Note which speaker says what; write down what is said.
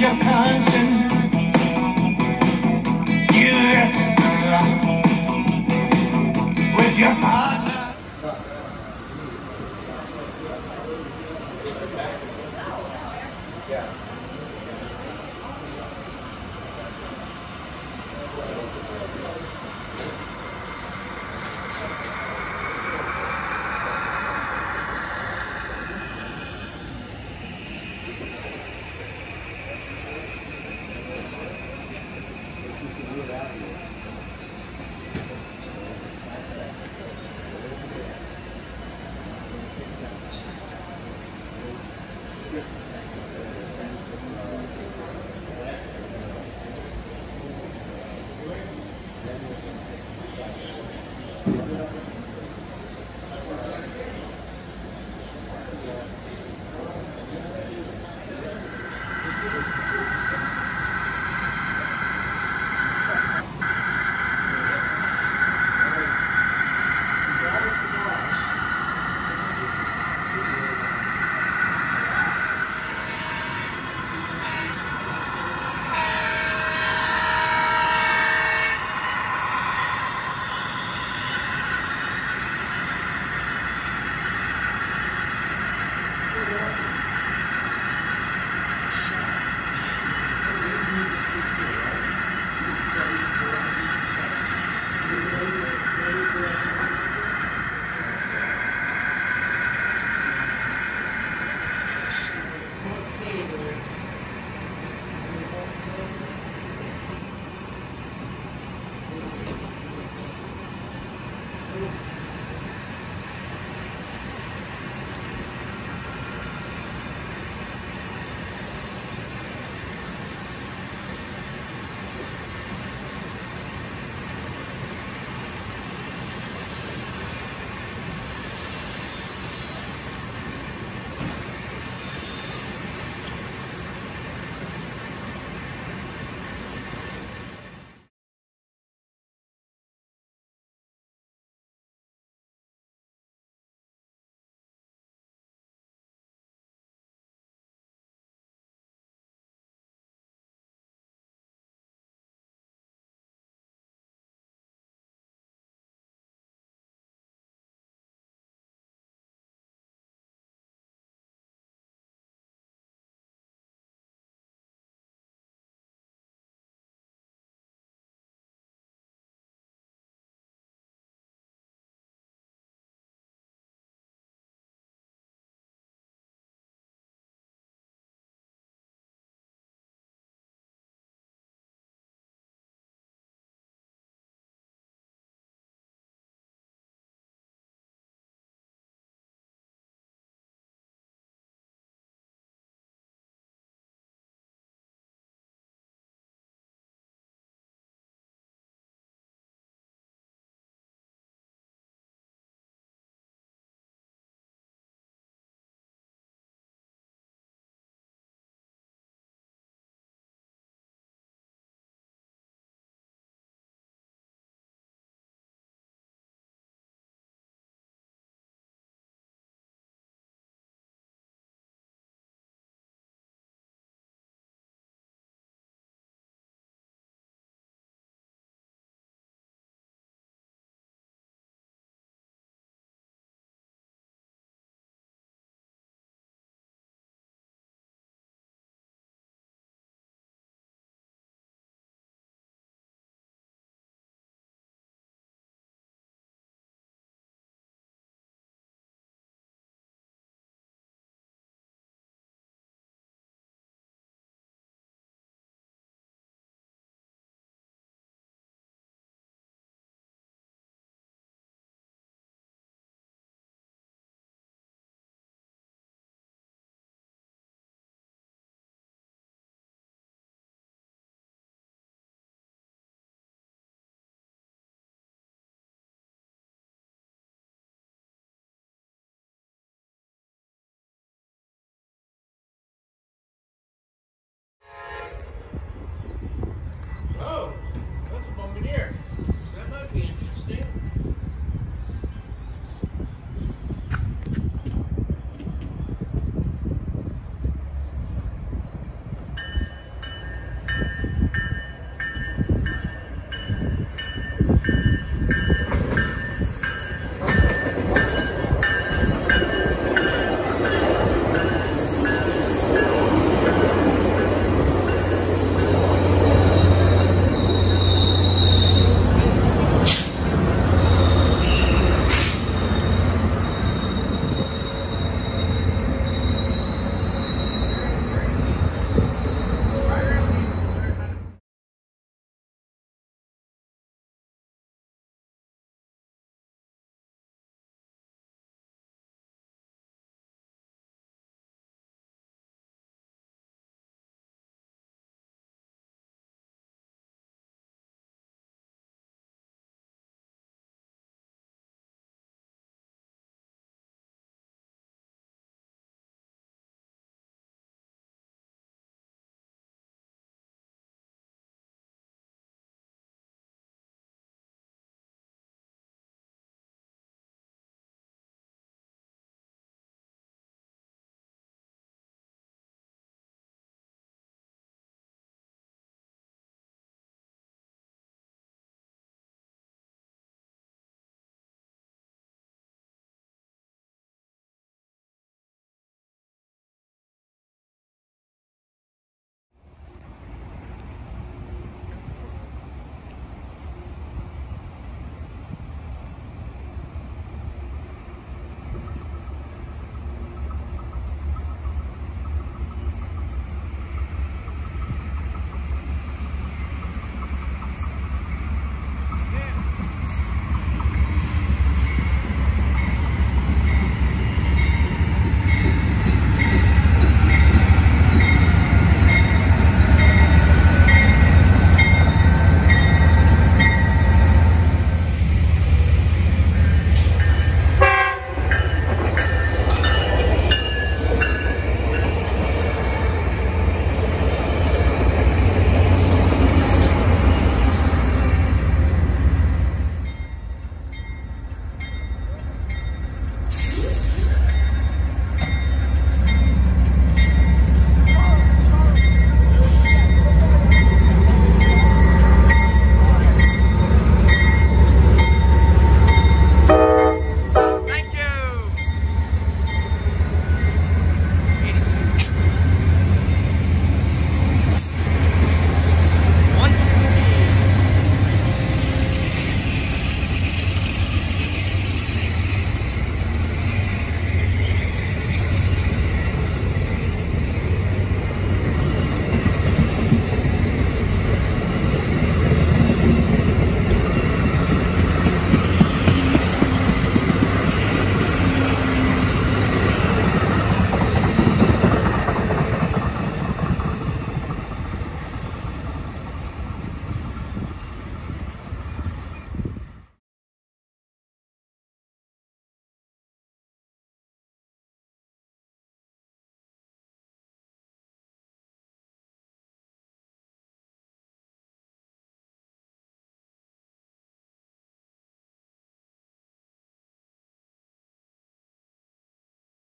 Speaker 1: your conscience. You with your heart.